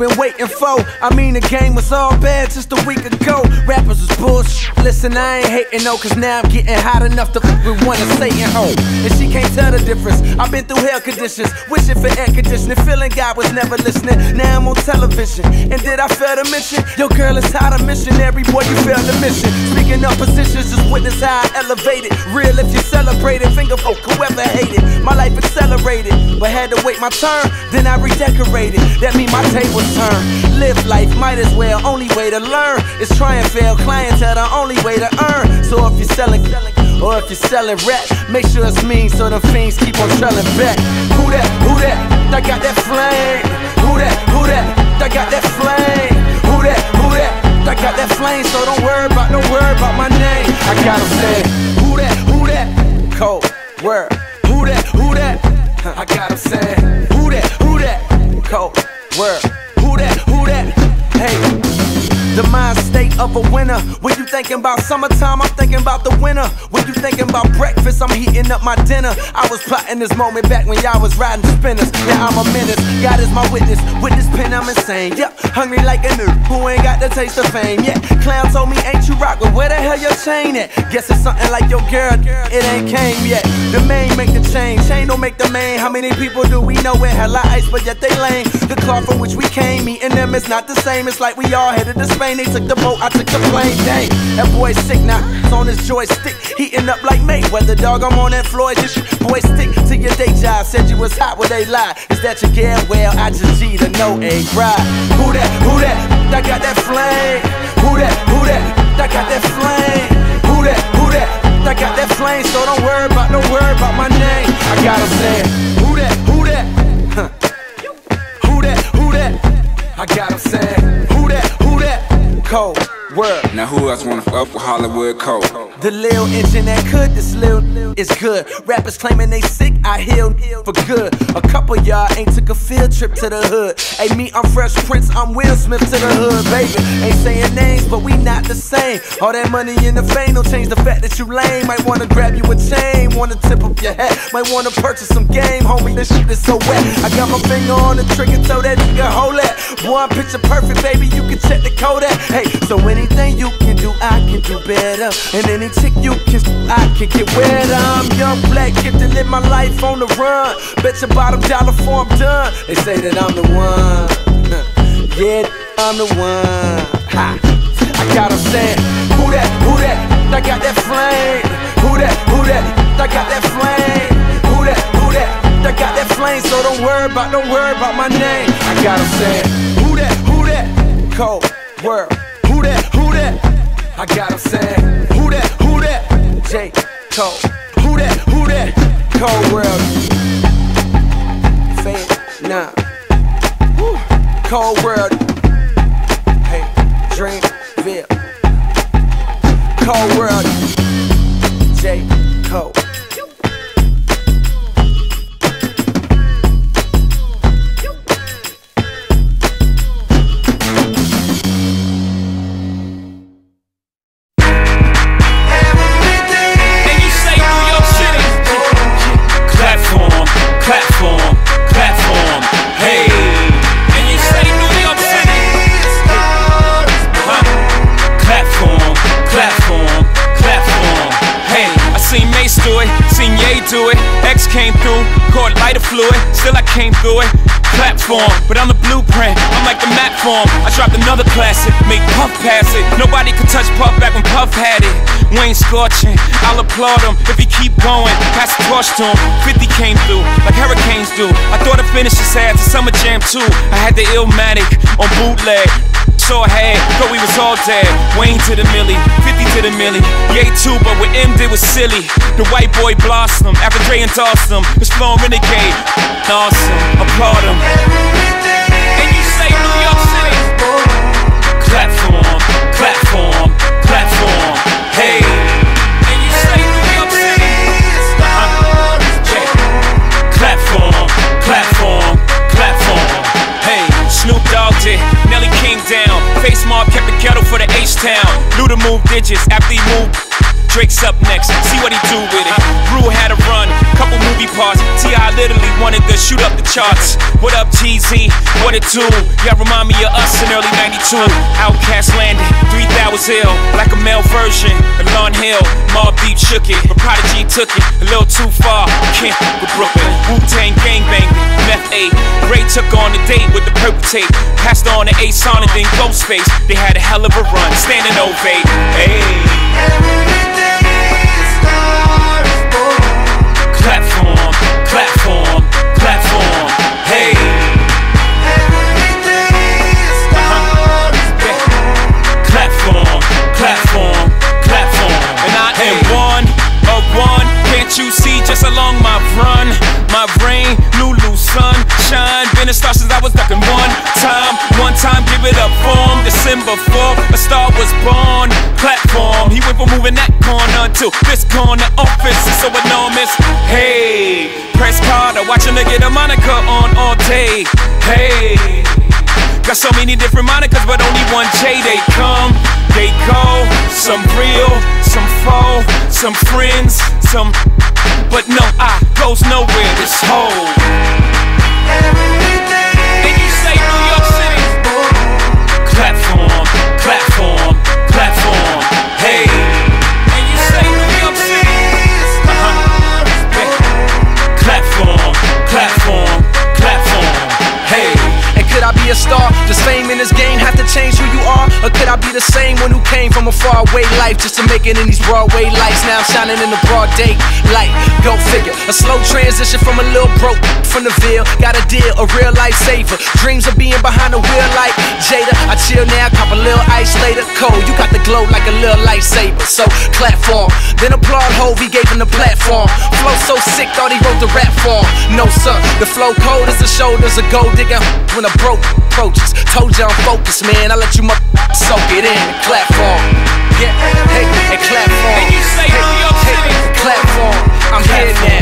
been waiting for. I mean, the game was all bad just a week ago. Rappers was bullshit. Listen, I ain't hating no, cause now I'm getting hot enough to fuck with one of Satan home. And she can't tell the difference. I've been through hell conditions, wishing for air conditioning, feeling God was never listening. Now I'm on television. And did I fail to mention? Your girl is hot a missionary, boy, you failed the mission. Speaking of positions, just witness how I elevated. Real if you celebrate it, finger folk, whoever hated. My life accelerated, but had to wait my turn, then I redecorated. That mean my tables turn. Live life, might as well. Only way to learn is try and fail. Clientele, the only way to earn. So if you're selling, or if you're selling rap, make sure it's mean so the fiends keep on trailing back. Who that? Who that? I got that flame. Who that? Who that? I got that flame. Who that? Who that? I got that flame, so don't worry about, don't worry about my name. I gotta say, who that? Who that? Cold word. Who that? Who that? I gotta say, who that? Who that? Cold word. Who that? Who that? Hey. The mind state of a winner. When you thinking about summertime, I'm thinking about the winter. When you thinking about breakfast, I'm heating up my dinner. I was plotting this moment back when y'all was riding spinners. Now I'm a menace. God is my witness. With this pen, I'm insane. Yep, hungry like a nerd who ain't got the taste of fame. Yeah, clown told me, ain't you rock? But where the hell your chain at? Guess it's something like your girl. It ain't came yet. The main make the chain. Chain don't make the main. How many people do we know with hella ice, but yet they lame? The cloth from which we came, meeting them is not the same. It's like we all headed to Spain. They took the boat, I took the plane. Dang, that boy's sick now. On his joystick, heating up like Mayweather. Dog, I'm on that floor. Just boy, stick to your day job. Said you was hot, when they lie. Is that your get well? I just G to know a cry. Who that? Who that? I got that flame. Who that? Now who else with Hollywood Cole? The lil engine that could, this lil is good. Rappers claiming they sick, I heal for good. A couple y'all ain't took a field trip to the hood. Hey, me, I'm Fresh Prince, I'm Will Smith to the hood, baby. Ain't saying names, but we not the same. All that money in the fame don't change the fact that you lame. Might wanna grab you a chain, wanna tip up your hat. Might wanna purchase some game, homie. This shit is so wet. I got my finger on the trigger, so that nigga hold that. I'm picture perfect, baby. You can check the code at. Hey, so anything you can do, I can do better. And any chick you kiss, I can get wetter. I'm young, black, get to live my life on the run. Bet your bottom dollar for I'm done. They say that I'm the one. yeah, I'm the one. Ha. I gotta say, who that, who that? I got that flame. Who that, who that? I got that flame. Who that, who that? I got that flame. So don't worry about, don't worry about my name. I gotta say, who that, who that? Cold world. I gotta say, who that, who that? J. Cole. Who that, who that? Cold world. Fan, nah. Cold world. Still I came through it. Platform, but I'm the blueprint. I'm like the map form. I dropped another classic, make Puff pass it. Nobody could touch Puff back when Puff had it. Wayne scorching, I'll applaud him if he keep going. Pass the torch to him. 50 came through like hurricanes do. I thought I finished his ass to Summer Jam too. I had the Illmatic on bootleg. Saw ahead, thought we was all dead. Wayne to the millie, 50 to the millie. Yay too, but what Em did was silly. The white boy blossom, after Dre and him. It's flowing renegade. Awesome, applaud him. And you say New York City. Platform, platform, digits after he moved. Drake's up next, see what he do with it. Brew had a run, couple movie parts. T.I. literally wanted to shoot up the charts. What up, TZ? What it do? Y'all remind me of us in early 92. OutKast landed, 3000 ill, like a male version of Lauryn Hill. Shook it, but Prodigy took it a little too far. Can't with Brooklyn. Wu Tang gang meth 8. Ray took on the date with the purple tape. Passed on to Ace on and then Ghostface. They had a hell of a run, standing ovate. Hey. Platform, just along my run? My rain, Lulu, sunshine. Been a star since I was ducking one time. One time, give it up for him. December 4th, a star was born. Platform, he went from moving that corner to this corner. Office is so enormous. Hey, press Carter, watching her get a moniker on all day. Hey. Got so many different monikers, but only one J. They come, they go. Some real, some faux, some friends, some. But no, I goes nowhere. This whole. And you say New York City. Platform, platform, platform. Hey. And you say New York. Uh-huh. Hey. And could I be a star? Does fame in this game have to change who you are? Or could I be the same one who came from a faraway life just to make it in these Broadway lights? Now I'm shining in the broad day light. Go figure. A slow transition from a little broke from the Ville. Got a deal, a real life saver. Dreams of being behind the wheel like Jada. I chill now, cop a little ice later. Cold, you got the glow like a little lightsaber. So platform. Then applaud Hove, he gave him the platform. Flow so sick, thought he wrote the rap form. No sir, the flow cold as the shoulders of gold digger when a broke approaches. Told you I'm focused, man. I let you mu- soak it in clap for him. Yeah, hey, and clap for him. And you say hey, New York City. Hey, clap for him. I'm here now.